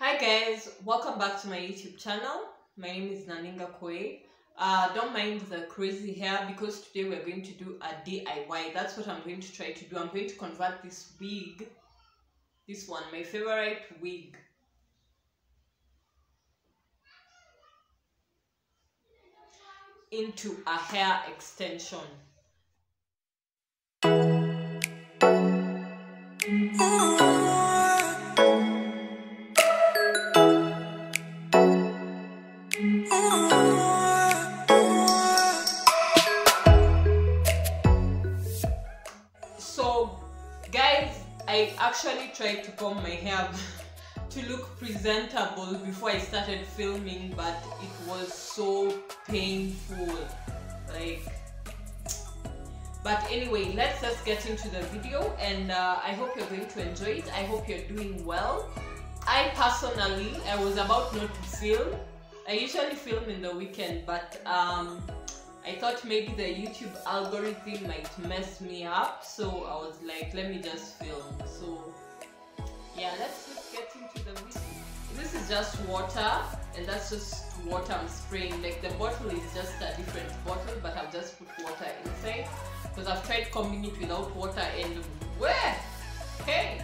Hi guys, welcome back to my YouTube channel. My name is Naninga Koei. Uh, don't mind the crazy hair because today we're going to do a DIY. That's what I'm going to try to do. I'm going to convert this wig, this one, my favorite wig, into a hair extension. Presentable before I started filming, but it was so painful. Like, but anyway, let's just get into the video, and uh, I hope you're going to enjoy it. I hope you're doing well. I personally, I was about not to film. I usually film in the weekend, but um, I thought maybe the YouTube algorithm might mess me up, so I was like, let me just film. So yeah, let's just get into the video. This is just water, and that's just water I'm spraying. Like the bottle is just a different bottle, but I've just put water inside because I've tried combing it without water, and where? Hey.